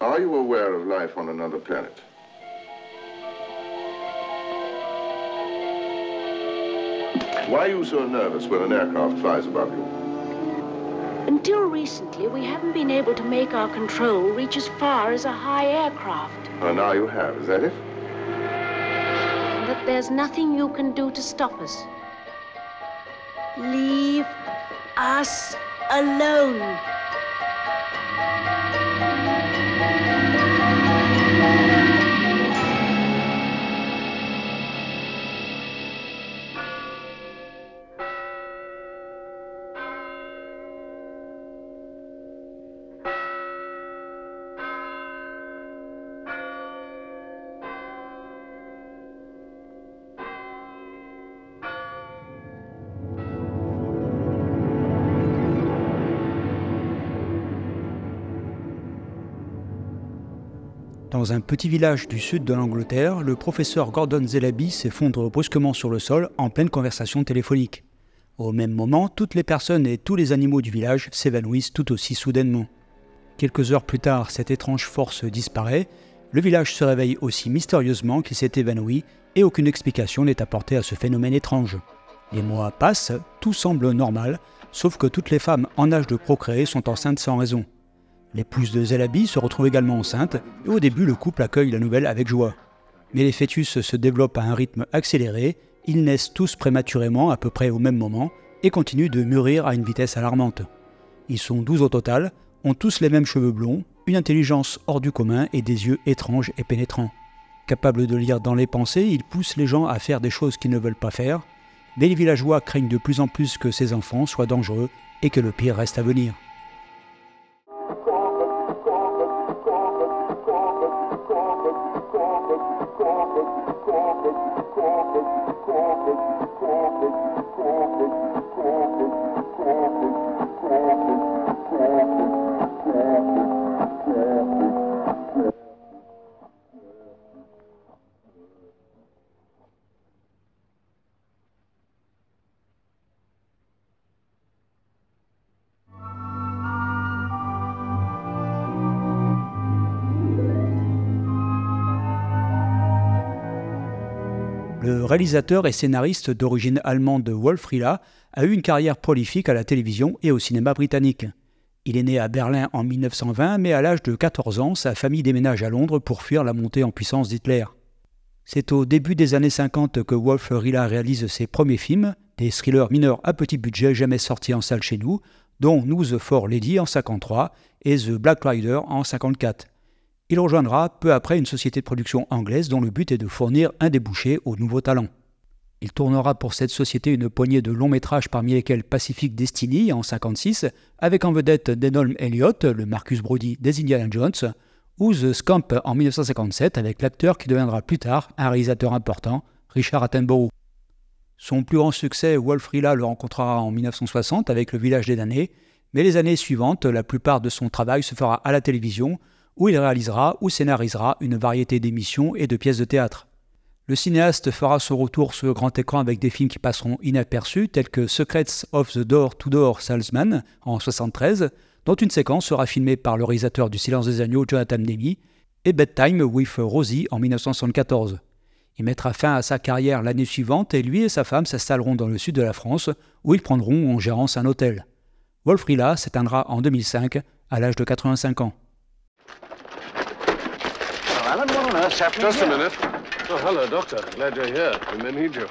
Are you aware of life on another planet? Why are you so nervous when an aircraft flies above you? Until recently, we haven't been able to make our control reach as far as a high aircraft. Well, now you have, is that it? That there's nothing you can do to stop us. Leave us alone. Dans un petit village du sud de l'Angleterre, le professeur Gordon Zelaby s'effondre brusquement sur le sol en pleine conversation téléphonique. Au même moment, toutes les personnes et tous les animaux du village s'évanouissent tout aussi soudainement. Quelques heures plus tard, cette étrange force disparaît, le village se réveille aussi mystérieusement qu'il s'est évanoui et aucune explication n'est apportée à ce phénomène étrange. Les mois passent, tout semble normal, sauf que toutes les femmes en âge de procréer sont enceintes sans raison. L'épouse de Zelabi se retrouve également enceinte, et au début le couple accueille la nouvelle avec joie. Mais les fœtus se développent à un rythme accéléré, ils naissent tous prématurément à peu près au même moment, et continuent de mûrir à une vitesse alarmante. Ils sont douze au total, ont tous les mêmes cheveux blonds, une intelligence hors du commun et des yeux étranges et pénétrants. Capables de lire dans les pensées, ils poussent les gens à faire des choses qu'ils ne veulent pas faire, mais les villageois craignent de plus en plus que ces enfants soient dangereux et que le pire reste à venir. Réalisateur et scénariste d'origine allemande Wolf Rilla a eu une carrière prolifique à la télévision et au cinéma britannique. Il est né à Berlin en 1920, mais à l'âge de 14 ans, sa famille déménage à Londres pour fuir la montée en puissance d'Hitler. C'est au début des années 50 que Wolf Rilla réalise ses premiers films, des thrillers mineurs à petit budget jamais sortis en salle chez nous, dont News for Lady en 53 et The Black Rider en 54. Il rejoindra peu après une société de production anglaise dont le but est de fournir un débouché aux nouveaux talents. Il tournera pour cette société une poignée de longs métrages parmi lesquels Pacific Destiny en 1956, avec en vedette Denholm Elliott, le Marcus Brody des Indiana Jones, ou The Scamp en 1957 avec l'acteur qui deviendra plus tard un réalisateur important, Richard Attenborough. Son plus grand succès, Wolf Rilla le rencontrera en 1960 avec Le Village des damnés, mais les années suivantes, la plupart de son travail se fera à la télévision, où il réalisera ou scénarisera une variété d'émissions et de pièces de théâtre. Le cinéaste fera son retour sur le grand écran avec des films qui passeront inaperçus, tels que Secrets of the Door-to-Door Salesman en 1973, dont une séquence sera filmée par le réalisateur du Silence des Agneaux, Jonathan Demme, et Bedtime with Rosie en 1974. Il mettra fin à sa carrière l'année suivante et lui et sa femme s'installeront dans le sud de la France, où ils prendront en gérance un hôtel. Wolf Rilla s'éteindra en 2005 à l'âge de 85 ans. Alan, what on earth happened Just a minute. Oh, hello, Doctor. Glad you're here. We may need you.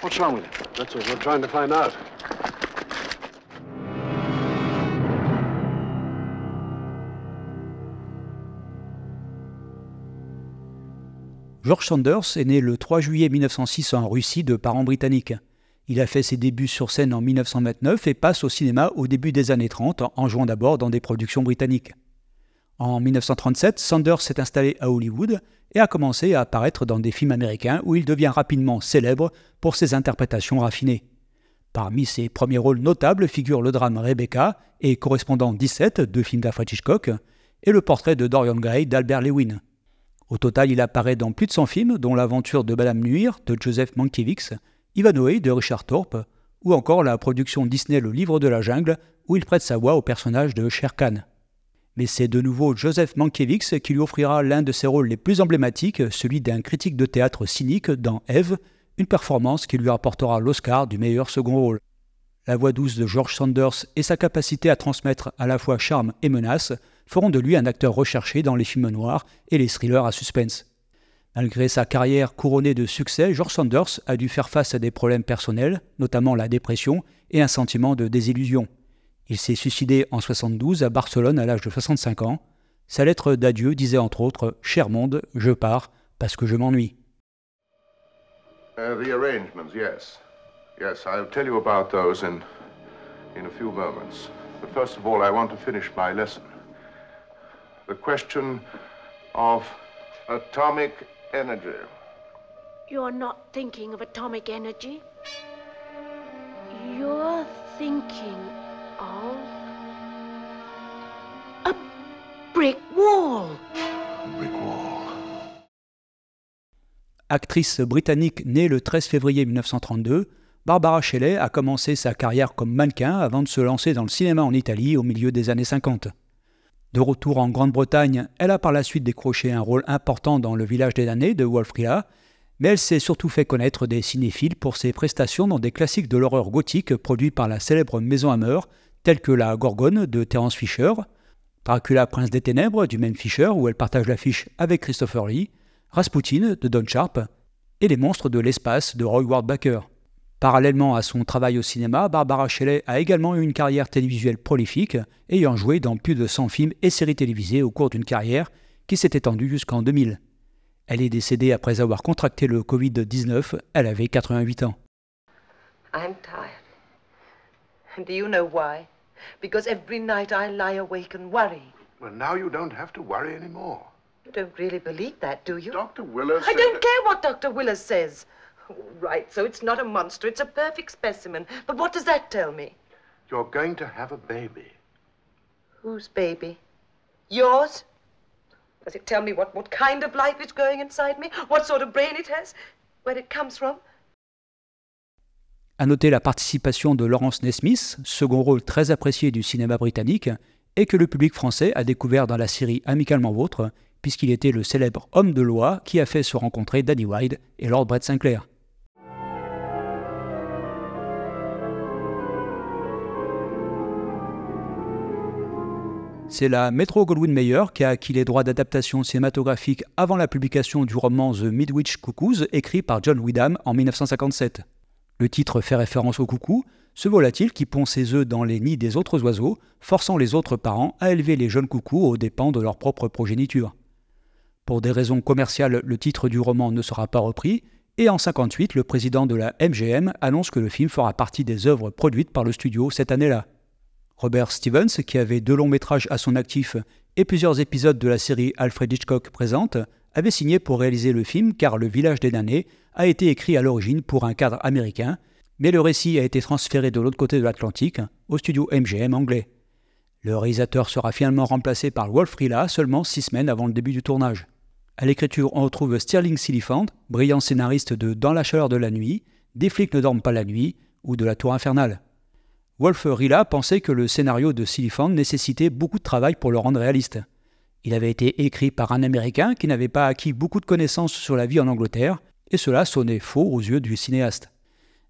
What's wrong with him? That's what we're trying to find out. George Sanders est né le 3 juillet 1906 en Russie de parents britanniques. Il a fait ses débuts sur scène en 1929 et passe au cinéma au début des années 30 en jouant d'abord dans des productions britanniques. En 1937, Sanders s'est installé à Hollywood et a commencé à apparaître dans des films américains où il devient rapidement célèbre pour ses interprétations raffinées. Parmi ses premiers rôles notables figurent le drame Rebecca et Correspondant 17, deux films d'Alfred Hitchcock, et le portrait de Dorian Gray d'Albert Lewin. Au total, il apparaît dans plus de 100 films, dont L'aventure de Madame Nuire de Joseph Mankiewicz, Ivanhoe de Richard Thorpe, ou encore la production Disney Le Livre de la Jungle, où il prête sa voix au personnage de Sher Khan. Mais c'est de nouveau Joseph Mankiewicz qui lui offrira l'un de ses rôles les plus emblématiques, celui d'un critique de théâtre cynique dans Eve, une performance qui lui apportera l'Oscar du meilleur second rôle. La voix douce de George Sanders et sa capacité à transmettre à la fois charme et menace feront de lui un acteur recherché dans les films noirs et les thrillers à suspense. Malgré sa carrière couronnée de succès, George Sanders a dû faire face à des problèmes personnels, notamment la dépression et un sentiment de désillusion. Il s'est suicidé en 72 à Barcelone à l'âge de 65 ans. Sa lettre d'adieu disait entre autres Cher monde, je pars parce que je m'ennuie. Arrangements, moments. The question of atomic energy. You're not thinking of atomic energy. You're thinking of a brick wall. Brick wall. Actrice britannique née le 13 février 1932, Barbara Shelley a commencé sa carrière comme mannequin avant de se lancer dans le cinéma en Italie au milieu des années 50. De retour en Grande-Bretagne, elle a par la suite décroché un rôle important dans Le village des damnés de Wolf Rilla, mais elle s'est surtout fait connaître des cinéphiles pour ses prestations dans des classiques de l'horreur gothique produits par la célèbre Maison Hammer, tels que La Gorgone de Terence Fisher, Dracula Prince des Ténèbres du même Fisher où elle partage l'affiche avec Christopher Lee, Rasputin de Don Sharp et Les Monstres de l'espace de Roy Ward Baker. Parallèlement à son travail au cinéma, Barbara Shelley a également eu une carrière télévisuelle prolifique, ayant joué dans plus de 100 films et séries télévisées au cours d'une carrière qui s'est étendue jusqu'en 2000. Elle est décédée après avoir contracté le Covid-19, elle avait 88 ans. I'm tired. And do you know why? Because every night I lie awake and worry. Well, now you don't have to worry anymore. You don't really believe that, do you? Dr. Willis. I don't care what Dr. Willis says. Oh, right, so it's not a monster, it's a perfect specimen. But what does that tell me? You're going to have a baby. Whose baby? Yours? Does it tell me what, what kind of life is growing inside me? What sort of brain it has? Where it comes from? À noter la participation de Laurence Nesmith, second rôle très apprécié du cinéma britannique, et que le public français a découvert dans la série Amicalement Vôtre, puisqu'il était le célèbre homme de loi qui a fait se rencontrer Danny Wilde et Lord Brett Sinclair. C'est la Metro Goldwyn Mayer qui a acquis les droits d'adaptation cinématographique avant la publication du roman The Midwich Cuckoos écrit par John Wyndham en 1957. Le titre fait référence au coucou, ce volatile qui pond ses œufs dans les nids des autres oiseaux, forçant les autres parents à élever les jeunes coucous aux dépens de leur propre progéniture. Pour des raisons commerciales, le titre du roman ne sera pas repris, et en 58, le président de la MGM annonce que le film fera partie des œuvres produites par le studio cette année-là. Robert Stevens, qui avait deux longs métrages à son actif et plusieurs épisodes de la série Alfred Hitchcock présente, avait signé pour réaliser le film car Le village des damnés a été écrit à l'origine pour un cadre américain, mais le récit a été transféré de l'autre côté de l'Atlantique, au studio MGM anglais. Le réalisateur sera finalement remplacé par Wolf Rilla seulement six semaines avant le début du tournage. À l'écriture, on retrouve Sterling Siliphant, brillant scénariste de Dans la chaleur de la nuit, Des flics ne dorment pas la nuit ou de La tour infernale. Wolf Rilla pensait que le scénario de Siliphant nécessitait beaucoup de travail pour le rendre réaliste. Il avait été écrit par un Américain qui n'avait pas acquis beaucoup de connaissances sur la vie en Angleterre, et cela sonnait faux aux yeux du cinéaste.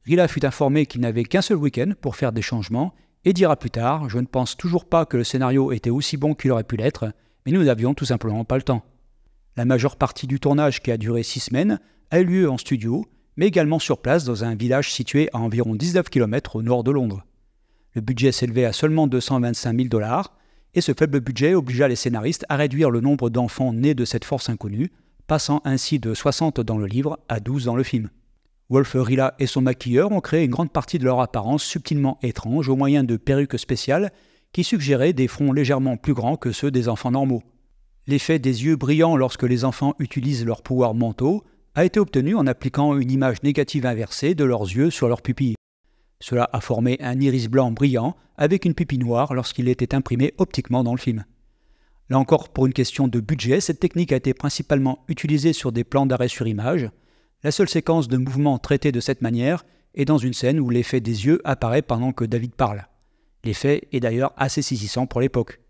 Rilla fut informé qu'il n'avait qu'un seul week-end pour faire des changements, et dira plus tard Je ne pense toujours pas que le scénario était aussi bon qu'il aurait pu l'être, mais nous n'avions tout simplement pas le temps. La majeure partie du tournage, qui a duré six semaines, a eu lieu en studio, mais également sur place dans un village situé à environ 19 km au nord de Londres. Le budget s'élevait à seulement 225 000 dollars, et ce faible budget obligea les scénaristes à réduire le nombre d'enfants nés de cette force inconnue, passant ainsi de 60 dans le livre à 12 dans le film. Wolf Rilla et son maquilleur ont créé une grande partie de leur apparence subtilement étrange au moyen de perruques spéciales qui suggéraient des fronts légèrement plus grands que ceux des enfants normaux. L'effet des yeux brillants lorsque les enfants utilisent leurs pouvoirs mentaux a été obtenu en appliquant une image négative inversée de leurs yeux sur leurs pupilles. Cela a formé un iris blanc brillant avec une pupille noire lorsqu'il était imprimé optiquement dans le film. Là encore, pour une question de budget, cette technique a été principalement utilisée sur des plans d'arrêt sur image. La seule séquence de mouvement traitée de cette manière est dans une scène où l'effet des yeux apparaît pendant que David parle. L'effet est d'ailleurs assez saisissant pour l'époque.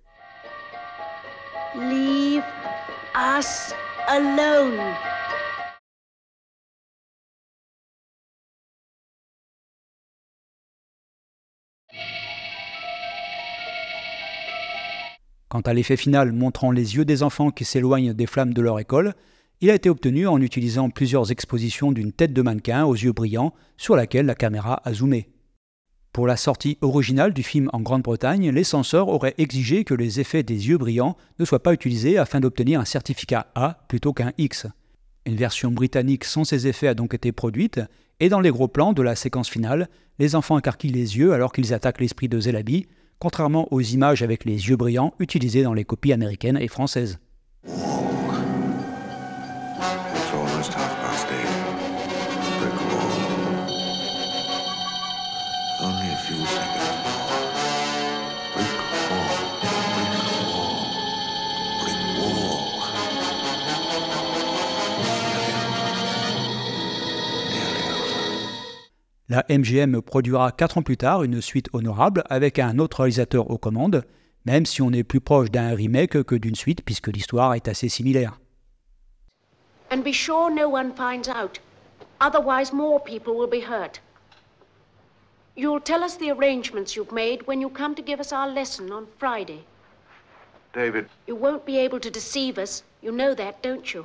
Leave us alone. Quant à l'effet final montrant les yeux des enfants qui s'éloignent des flammes de leur école, il a été obtenu en utilisant plusieurs expositions d'une tête de mannequin aux yeux brillants sur laquelle la caméra a zoomé. Pour la sortie originale du film en Grande-Bretagne, les censeurs auraient exigé que les effets des yeux brillants ne soient pas utilisés afin d'obtenir un certificat A plutôt qu'un X. Une version britannique sans ces effets a donc été produite, et dans les gros plans de la séquence finale, les enfants écarquillent les yeux alors qu'ils attaquent l'esprit de Zelabi, contrairement aux images avec les yeux brillants utilisées dans les copies américaines et françaises. La MGM produira 4 ans plus tard une suite honorable avec un autre réalisateur aux commandes, même si on est plus proche d'un remake que d'une suite puisque l'histoire est assez similaire. And be sure no one finds out. Otherwise, more people will be hurt. You'll tell us the arrangements you've made when you come to give us our lesson on Friday. David. You won't be able to deceive us. You know that, don't you?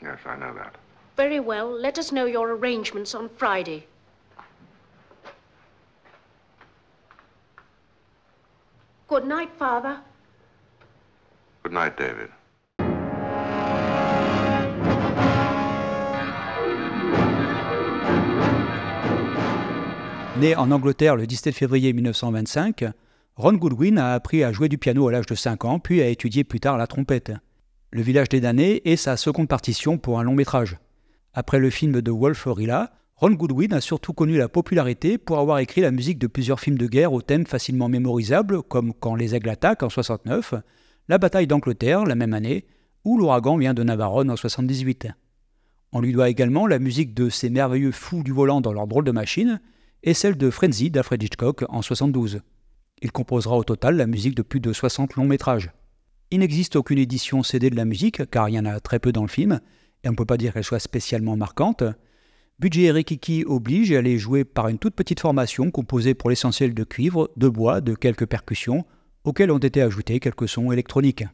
Yes, I know that. Very well. Let us know your arrangements on Friday. Good night, Father. Good night, David. Né en Angleterre le 17 février 1925, Ron Goodwin a appris à jouer du piano à l'âge de 5 ans, puis a étudié plus tard la trompette. Le village des damnés est sa seconde partition pour un long métrage. Après le film de Wolf Rilla, Ron Goodwin a surtout connu la popularité pour avoir écrit la musique de plusieurs films de guerre aux thèmes facilement mémorisables comme Quand les aigles attaquent en 69, La bataille d'Angleterre la même année, ou L'ouragan vient de Navarone en 78. On lui doit également la musique de Ces merveilleux fous du volant dans leur drôle de machine et celle de Frenzy d'Alfred Hitchcock en 72. Il composera au total la musique de plus de 60 longs métrages. Il n'existe aucune édition CD de la musique, car il y en a très peu dans le film, et on ne peut pas dire qu'elle soit spécialement marquante. Budget Rikiki oblige elle est jouée par une toute petite formation composée pour l'essentiel de cuivre, de bois, de quelques percussions, auxquelles ont été ajoutés quelques sons électroniques.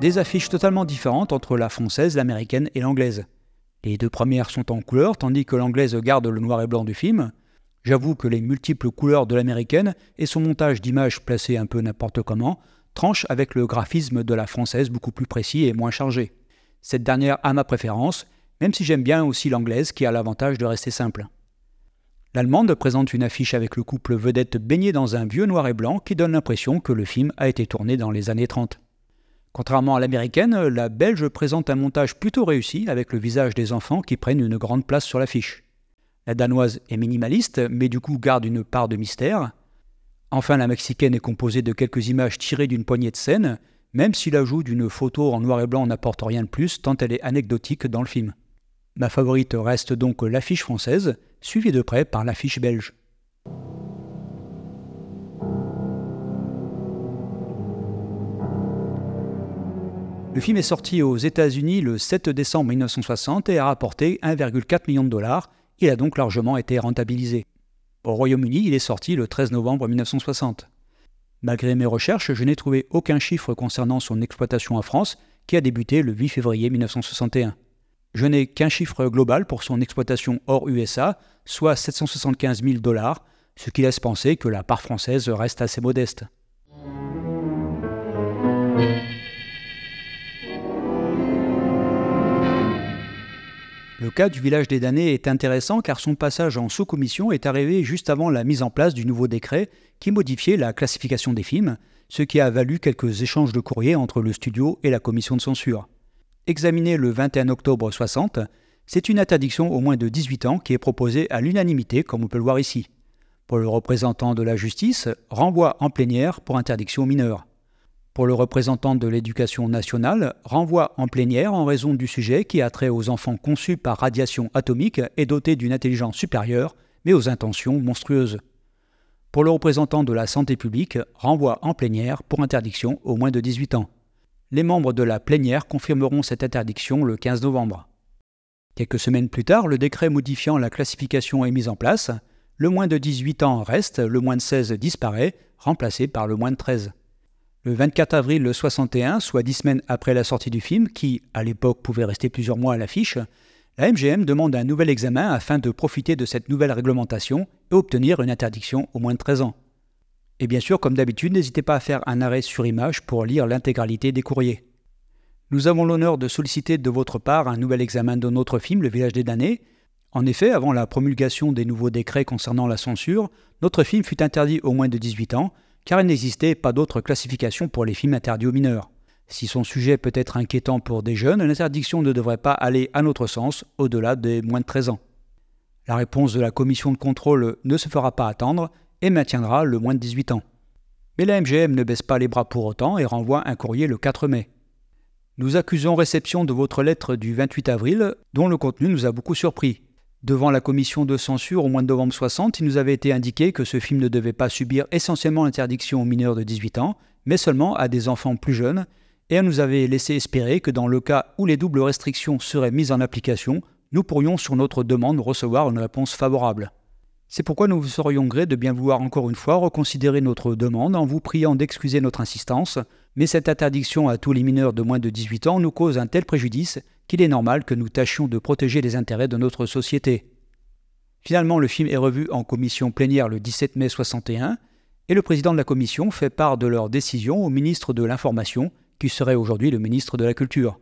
Des affiches totalement différentes entre la française, l'américaine et l'anglaise. Les deux premières sont en couleur, tandis que l'anglaise garde le noir et blanc du film. J'avoue que les multiples couleurs de l'américaine et son montage d'images placées un peu n'importe comment tranchent avec le graphisme de la française beaucoup plus précis et moins chargé. Cette dernière a ma préférence, même si j'aime bien aussi l'anglaise qui a l'avantage de rester simple. L'allemande présente une affiche avec le couple vedette baigné dans un vieux noir et blanc qui donne l'impression que le film a été tourné dans les années 30. Contrairement à l'américaine, la belge présente un montage plutôt réussi avec le visage des enfants qui prennent une grande place sur l'affiche. La danoise est minimaliste, mais du coup garde une part de mystère. Enfin, la mexicaine est composée de quelques images tirées d'une poignée de scènes, même si l'ajout d'une photo en noir et blanc n'apporte rien de plus tant elle est anecdotique dans le film. Ma favorite reste donc l'affiche française, suivie de près par l'affiche belge. Le film est sorti aux États-Unis le 7 décembre 1960 et a rapporté 1,4 million de dollars. Il a donc largement été rentabilisé. Au Royaume-Uni, il est sorti le 13 novembre 1960. Malgré mes recherches, je n'ai trouvé aucun chiffre concernant son exploitation en France, qui a débuté le 8 février 1961. Je n'ai qu'un chiffre global pour son exploitation hors USA, soit 775 000 dollars, ce qui laisse penser que la part française reste assez modeste. Le cas du village des damnés est intéressant car son passage en sous-commission est arrivé juste avant la mise en place du nouveau décret qui modifiait la classification des films, ce qui a valu quelques échanges de courriers entre le studio et la commission de censure. Examiné le 21 octobre 60, c'est une interdiction au moins de 18 ans qui est proposée à l'unanimité, comme on peut le voir ici. Pour le représentant de la justice, renvoi en plénière pour interdiction mineure. Pour le représentant de l'éducation nationale, renvoi en plénière en raison du sujet qui a trait aux enfants conçus par radiation atomique et dotés d'une intelligence supérieure, mais aux intentions monstrueuses. Pour le représentant de la santé publique, renvoi en plénière pour interdiction au moins de 18 ans. Les membres de la plénière confirmeront cette interdiction le 15 novembre. Quelques semaines plus tard, le décret modifiant la classification est mis en place. Le moins de 18 ans reste, le moins de 16 disparaît, remplacé par le moins de 13. Le 24 avril 61, soit dix semaines après la sortie du film, qui, à l'époque, pouvait rester plusieurs mois à l'affiche, la MGM demande un nouvel examen afin de profiter de cette nouvelle réglementation et obtenir une interdiction au moins de 13 ans. Et bien sûr, comme d'habitude, n'hésitez pas à faire un arrêt sur image pour lire l'intégralité des courriers. Nous avons l'honneur de solliciter de votre part un nouvel examen de notre film Le Village des damnés. En effet, avant la promulgation des nouveaux décrets concernant la censure, notre film fut interdit au moins de 18 ans, car il n'existait pas d'autre classification pour les films interdits aux mineurs. Si son sujet peut être inquiétant pour des jeunes, l'interdiction ne devrait pas aller, à notre sens, au-delà des moins de 13 ans. La réponse de la commission de contrôle ne se fera pas attendre et maintiendra le moins de 18 ans. Mais la MGM ne baisse pas les bras pour autant et renvoie un courrier le 4 mai. Nous accusons réception de votre lettre du 28 avril, dont le contenu nous a beaucoup surpris. Devant la commission de censure au mois de novembre 60, il nous avait été indiqué que ce film ne devait pas subir essentiellement l'interdiction aux mineurs de 18 ans, mais seulement à des enfants plus jeunes, et elle nous avait laissé espérer que dans le cas où les doubles restrictions seraient mises en application, nous pourrions sur notre demande recevoir une réponse favorable. C'est pourquoi nous vous serions gré de bien vouloir encore une fois reconsidérer notre demande en vous priant d'excuser notre insistance, mais cette interdiction à tous les mineurs de moins de 18 ans nous cause un tel préjudice qu'il est normal que nous tâchions de protéger les intérêts de notre société. Finalement, le film est revu en commission plénière le 17 mai 61 et le président de la commission fait part de leur décision au ministre de l'Information, qui serait aujourd'hui le ministre de la Culture.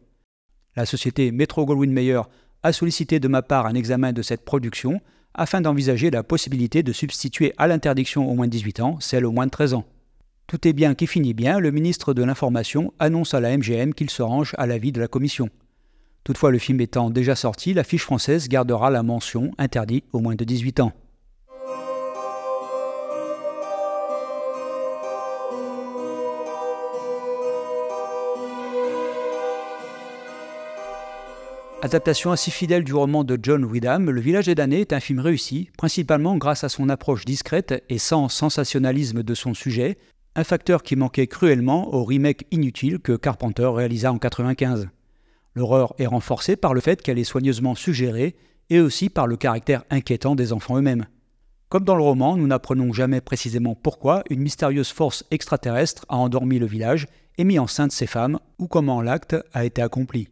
La société Metro Goldwyn Mayer a sollicité de ma part un examen de cette production afin d'envisager la possibilité de substituer à l'interdiction au moins de 18 ans celle au moins de 13 ans. Tout est bien qui finit bien, le ministre de l'Information annonce à la MGM qu'il se range à l'avis de la commission. Toutefois, le film étant déjà sorti, la fiche française gardera la mention interdit au moins de 18 ans. Adaptation assez fidèle du roman de John Wyndham, Le Village des damnés est un film réussi, principalement grâce à son approche discrète et sans sensationnalisme de son sujet, un facteur qui manquait cruellement au remake inutile que Carpenter réalisa en 1995. L'horreur est renforcée par le fait qu'elle est soigneusement suggérée et aussi par le caractère inquiétant des enfants eux-mêmes. Comme dans le roman, nous n'apprenons jamais précisément pourquoi une mystérieuse force extraterrestre a endormi le village et mis enceinte ces femmes ou comment l'acte a été accompli.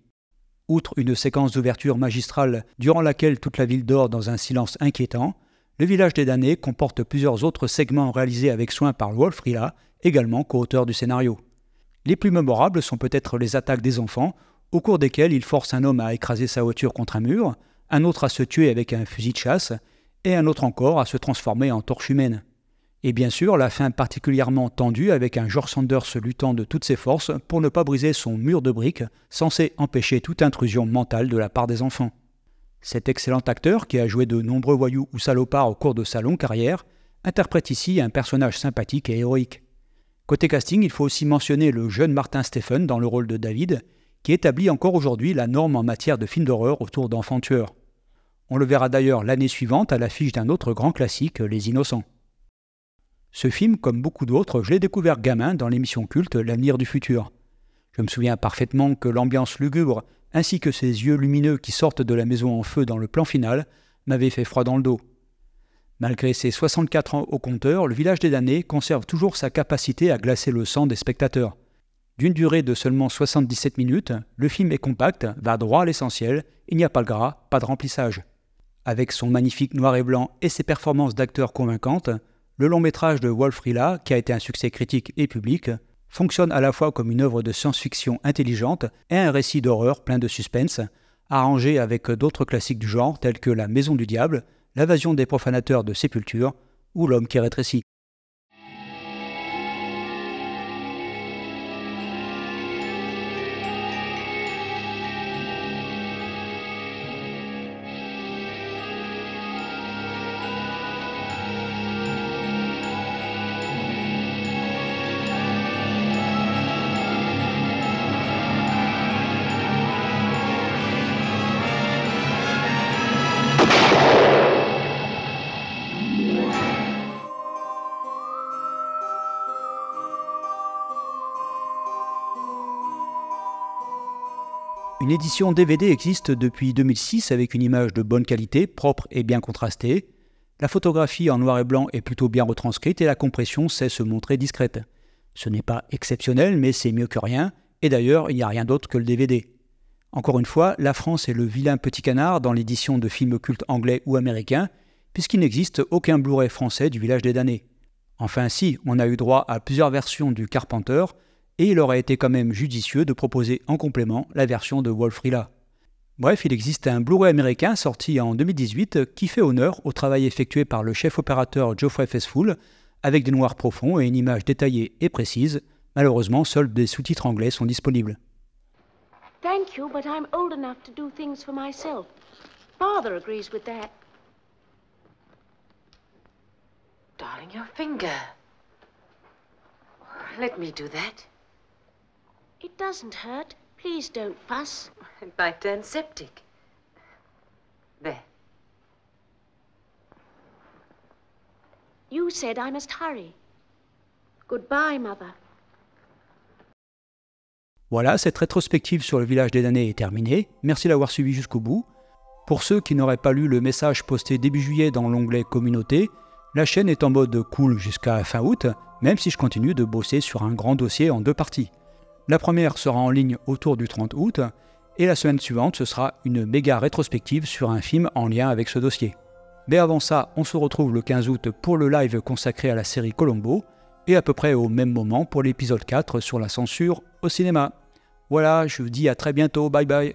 Outre une séquence d'ouverture magistrale durant laquelle toute la ville dort dans un silence inquiétant, le village des damnés comporte plusieurs autres segments réalisés avec soin par Wolf Rilla, également co-auteur du scénario. Les plus mémorables sont peut-être les attaques des enfants au cours desquels il force un homme à écraser sa voiture contre un mur, un autre à se tuer avec un fusil de chasse, et un autre encore à se transformer en torche humaine. Et bien sûr, la fin particulièrement tendue avec un George Sanders luttant de toutes ses forces pour ne pas briser son mur de briques, censé empêcher toute intrusion mentale de la part des enfants. Cet excellent acteur, qui a joué de nombreux voyous ou salopards au cours de sa longue carrière, interprète ici un personnage sympathique et héroïque. Côté casting, il faut aussi mentionner le jeune Martin Stephen dans le rôle de David, qui établit encore aujourd'hui la norme en matière de films d'horreur autour d'enfants tueurs. On le verra d'ailleurs l'année suivante à l'affiche d'un autre grand classique, Les Innocents. Ce film, comme beaucoup d'autres, je l'ai découvert gamin dans l'émission culte L'avenir du futur. Je me souviens parfaitement que l'ambiance lugubre, ainsi que ces yeux lumineux qui sortent de la maison en feu dans le plan final, m'avaient fait froid dans le dos. Malgré ses 64 ans au compteur, le village des damnés conserve toujours sa capacité à glacer le sang des spectateurs. D'une durée de seulement 77 minutes, le film est compact, va droit à l'essentiel, il n'y a pas de gras, pas de remplissage. Avec son magnifique noir et blanc et ses performances d'acteur convaincantes, le long métrage de Wolf Rilla, qui a été un succès critique et public, fonctionne à la fois comme une œuvre de science-fiction intelligente et un récit d'horreur plein de suspense, arrangé avec d'autres classiques du genre tels que La Maison du Diable, L'invasion des profanateurs de sépulture ou L'homme qui rétrécit. Une DVD existe depuis 2006 avec une image de bonne qualité, propre et bien contrastée. La photographie en noir et blanc est plutôt bien retranscrite et la compression sait se montrer discrète. Ce n'est pas exceptionnel, mais c'est mieux que rien, et d'ailleurs, il n'y a rien d'autre que le DVD. Encore une fois, la France est le vilain petit canard dans l'édition de films cultes anglais ou américains, puisqu'il n'existe aucun Blu-ray français du village des damnés. Enfin si, on a eu droit à plusieurs versions du Carpenter, et il aurait été quand même judicieux de proposer en complément la version de Wolfrilla. Bref, il existe un Blu-ray américain sorti en 2018 qui fait honneur au travail effectué par le chef opérateur Geoffrey Fessful, avec des noirs profonds et une image détaillée et précise. Malheureusement, seuls des sous-titres anglais sont disponibles. Thank you, but I'm old enough to do things for myself. Father agrees with that. Darling, your finger. Let me do that. It doesn't hurt. Please don't fuss. It might turn septic. There. You said I must hurry. Goodbye, Mother. Voilà, cette rétrospective sur le village des damnés est terminée. Merci d'avoir suivi jusqu'au bout. Pour ceux qui n'auraient pas lu le message posté début juillet dans l'onglet Communauté, la chaîne est en mode cool jusqu'à fin août, même si je continue de bosser sur un grand dossier en deux parties. La première sera en ligne autour du 30 août, et la semaine suivante, ce sera une méga rétrospective sur un film en lien avec ce dossier. Mais avant ça, on se retrouve le 15 août pour le live consacré à la série Colombo, et à peu près au même moment pour l'épisode 4 sur la censure au cinéma. Voilà, je vous dis à très bientôt, bye bye